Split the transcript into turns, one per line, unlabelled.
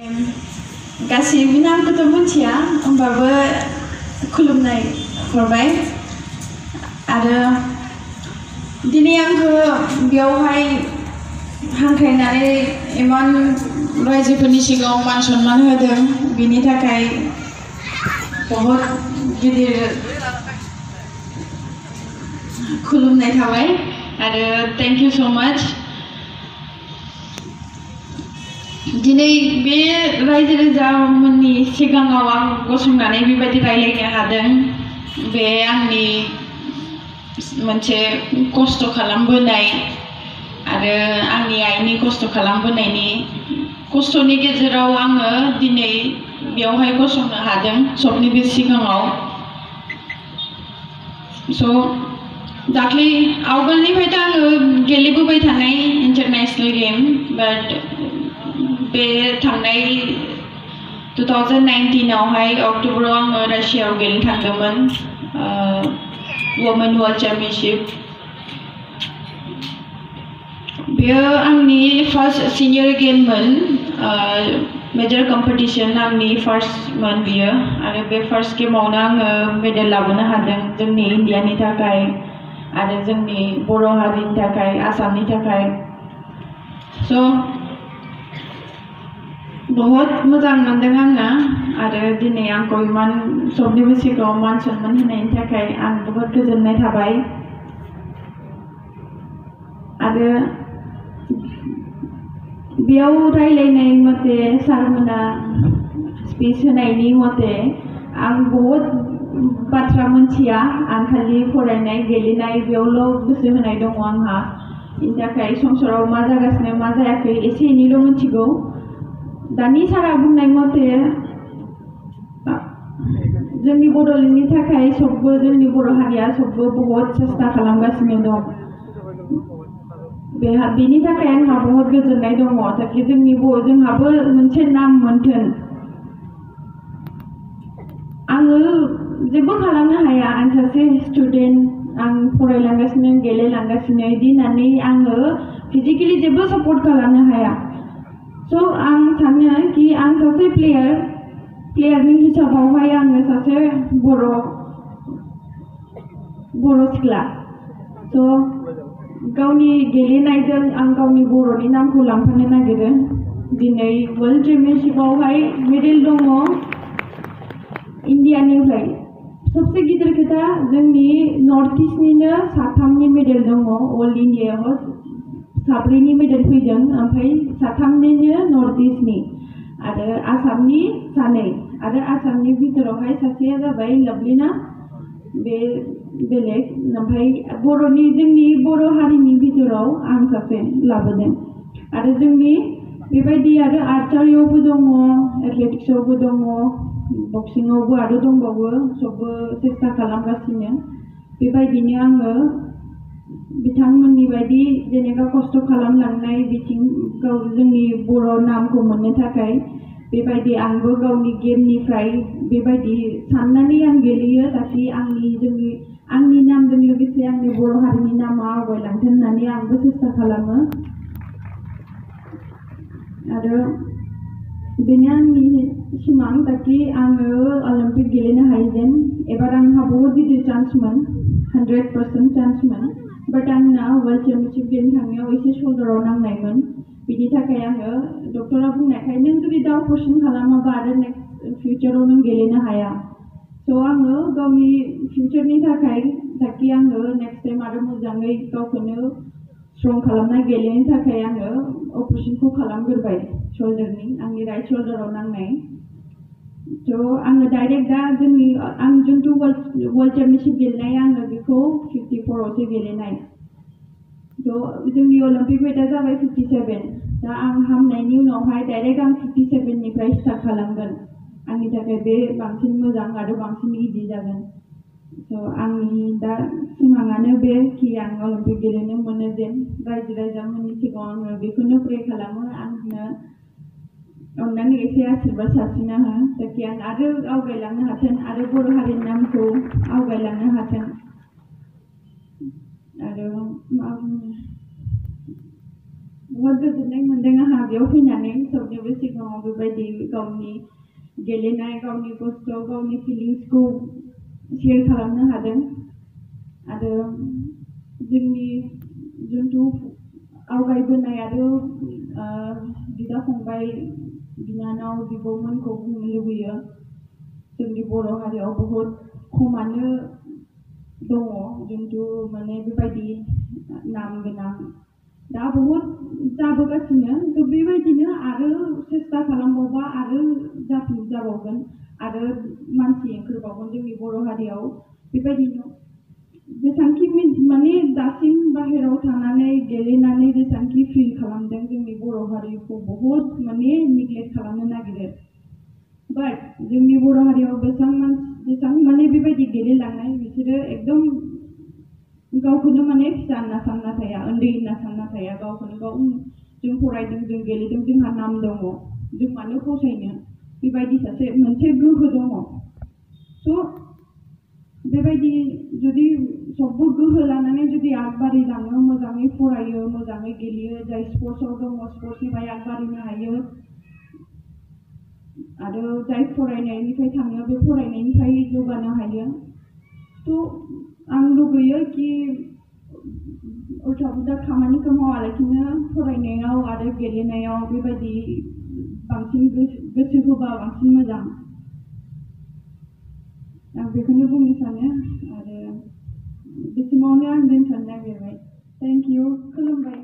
गासैबो नामखौथ' मिथिया होमबाबो खुलुमनाय हरबाय आरो दिनै आंखौ बेयावहाय हांख्रायनानै इमान रायजोफोरनि सिगाङाव मान सनमान होदों बिनि थाखाय बहुद गिदिर खुलुमनाय थाबाय आरो थेंक इउ स' माच दिनै बे रायजो राजामोननि सिगाङाव आं गसंनानै बेबायदि रायलायनो हादों। बे आंनि मोनसे खस्थ' खालामबोनाय आरो आंनि आइनि खस्थ' खालामबोनायनि खस्थ'नि गेजेराव आङो दिनै बेयावहाय गसंनो हादों सबनिबो सिगाङाव। स' दाख्लै आवगोलनिफ्रायथ' आङो गेलेबोबाय थानाय इन्टारनेसनेल गेम बाट बे थांनाय टु थावजेन्ड नाइनटिनावहाय अक्ट'बराव वमेन वर्ल्ड चेम्पियनशिप बेयो आंनि फार्स्ट सिनियर गेममोन मेजर कम्पिटिसन आंनि फार्स्टमोन बियो आरो बे फार्स्ट गेमावनो आङो मेडेल लाबोनो हादों जोंनि इण्डियानि थाखाय आरो बहुद मोजां मोनदों आङो। आरो दिनै आंखौ इमान सबनिबो सिगाङाव मान सनमान होनायनि थाखाय आं बहुद गोजोननाय थाबाय। आरो बेयाव रायलायनाय मथे सारमोना स्पिच होनायनि मथे आं बहुद बाथ्रा मोनथिया। आं खालि फरायनाय गेलेनाय बेयावल' गोसो होनाय दङ आंहा। बेनि थाखाय संसाराव मा जागासिनो मा जायाखै एसे एनैल' मिथिगौ दानि सारा बुंनाय मथे जोंनि बड'लेण्डनि थाखाय सबबो, जोंनि हारिया सबबो बहुद सेस्था खालामगासिनो दं। बेहा बहुद गोजोननाय दङ जाहाथे जोंनि जोंहाबो नाम मोन्थों। आङो जेबो खालामनो हाया, आं सासे स्टुडेन्ट, आं फरायलांगासिनो, गेलेलांगासिनो, बिदि होननानै आङो फिजिकेलि स' आं सानो कि आं सासे प्लेयार प्लेयारनि हिसाबावहाय आङो सासे बर' बर' सिख्ला स' गावनि गेलेनायजों आं वर्ल्ड चेम्पियनशिपआवहाय मेडेल दङ इण्डियानिफ्राय सबसे गिदिर खोथा जोंनि नर्थ इस्टनिनो साथामनि मेडेल दङ अल इण्डियायाव साब्रैनि मेडेल फैदों ओमफ्राय साथामनिनो नर्थ इस्टनि। आरो आसामनि सानै, आरो आसामनि भितरावहाय सासेया जाबाय लाभलिना, बे बेलेग ओमफ्राय बर'नि, जोंनि बर' हारिनि भितराव आं लाबोदों। आरो जोंनि बेबायदि आरो आर्चारियावबो दङ, एथलेटिक्सआवबो दङ, बक्सिंआवबो आरो दंबावो बिथांमोननि बायदि जेनेबा खस्थ' खालामलांनाय बिथिं गाव जोंनि बर' नामखौ मोननो थाखाय बेबायदि आंबो गावनि गेमनिफ्राय बेबायदि साननानै आं गेलेयो जाहाथे आंनि जोंनि आंनि नामजों लोगोसे आंनि बर' हारिनि नामा आवगायलांथों होननानै आंबो सेस्था खालामो आरो बेनो आंनि सिमां जाहाथे आङो अलिम्पिक गेलेनो हाहैगोन एबार आंहा बहुद गिदिर चान्समोन हान्ड्रेड पार्सेन्ट चान्समोन बाट आंना चेम्पियनशिप गेलेनो थांनायाव एसे शल्डाराव नांनायमोन बिनि थाखाय आङो डक्टरा बुंनायखाय नों जुदि दा अपारेसन खालामाबा टाइम आरो मोजाङै गावखौनो स्ट्रं खालामना गेलेनो थाखाय आङो अपारेसनखौ खालामग्रोबाय शल्डारनि राइट शल्डाराव नांनाय थ' आङो डाइरेक्ट दा जोंनि, आं जिथु वर्ल्ड चेम्पियनशिप गेलेनाय, आङो बेखौ फिफ्टि फरावसो गेलेनाय। थ' जोंनि अलिम्पिक वेटआ जाबाय फिफ्टि सेभेन दा आं हामनायनि उनावहाय डाइरेक्ट आं फिफ्टि सेभेननिफ्राय स्टार्ट खालामगोन। आंनि थाखाय बे बांसिन मोजां आरो बांसिन इजि जागोन। स' आंनि दा सिमाङानो बे कि आं अलिम्पिक गेलेनो मोनो जेन। रायजो राजामोननि सिगाङाव आङो बेखौनो प्रे खालामो। आंनो अननानै एसे आशिर्बाद सारस्रिना हो जाहाथे आं आरो आवगायलांनो हाथों आरो बर' हारिनि नामखौ आवगायलांनो हाथों आरो बहुत गोजोननाय मोन्दों आंहा बेयाव फैनानै सबनिबो सिगाङाव बेबायदि गावनि गेलेनाय गावनि खस्थ' गावनि फिलिंसखौ शेयार खालामनो हादों आरो जोंनि जिथु आवगायबोनाय आरो बिदा फंबाय बिनानाव बिब'मोनखौ बुंनो लुबैयो। जोंनि बर' हारियाव बहुद खमानो दङ। जिथु माने बेबायदि नाम गोनां। दा बहुद जाबोगासिनो। थ' बेबायदिनो आरो सेस्था खालामबावबा आरो जाफुं जाबावगोन। आरो मानसि ओंखारबावगोन जोंनि बर' हारियाव। बेबायदिनो जेसांखि माने दासिम बाहेराव थानानै गेलेनानै फिल खालामदों जोंनि बर' हारिखौ बहुद माने निग्लेक्ट खालामनो नागिरो बाट जोंनि बर' हारियाव बेसेबां मानसि जेसेबां माने बेबायदि गेलेलांनाय बिसोरो एकदम गावखौनो माने फिसा होनना सानना थाया उन्दै होनना सानना थाया गावखौनो गाव जों फरायदों जों गेलेदों जोंहा नाम दङ जों मानो फसायनो बेबायदि सासे मोनसे गोहो दङ स' बेबायदि जुदि सबबो गोहो लानानै जुदि आगबारिलाङो मोजाङै फरायो, मोजाङै गेलेयो, जाय स्पर्ट्सआव दङ, स्पर्ट्सनिफ्राय आगबारिनो हायो। आरो जाय फरायनायनिफ्राय थाङो, बे फरायनायनिफ्राय जौगानो हायो। थ' आं लुबैयो कि उल्था उल्था खामानिखौ मावालासिनो फरायनायाव आरो गेलेनायाव बेबायदि बांसिन गोसो होबा बांसिन मोजां। बेखौनो बुंनो सानो आरो बेसिमावनो आं दोनथ'नो नागिरबाय। थेंक इउ खुलुमबाय।